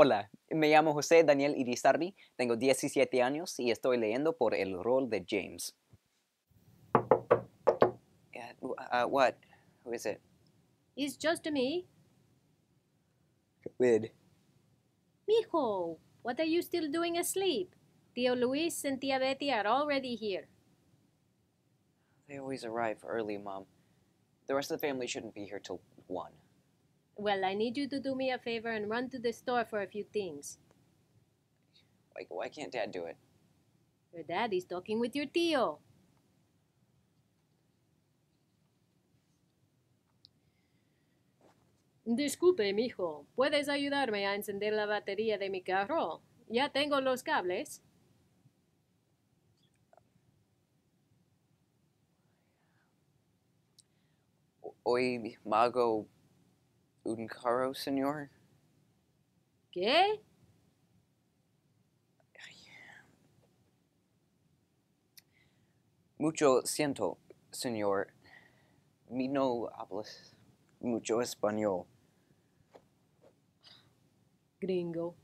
Hola, me llamo José Daniel Irizarry, tengo 17 años y estoy leyendo por el rol de James. Uh, what? Who is it? It's just me. With. Mijo, what are you still doing asleep? Tio Luis and Tia Betty are already here. They always arrive early, Mom. The rest of the family shouldn't be here till 1. Well, I need you to do me a favor and run to the store for a few things. Why, why can't Dad do it? Your daddy's talking with your tío. Disculpe, mijo. ¿Puedes ayudarme a encender la batería de mi carro? Ya tengo los cables. Hoy mago un carro, señor? ¿Qué? Mucho siento, señor. Mi no hablas mucho español. Gringo.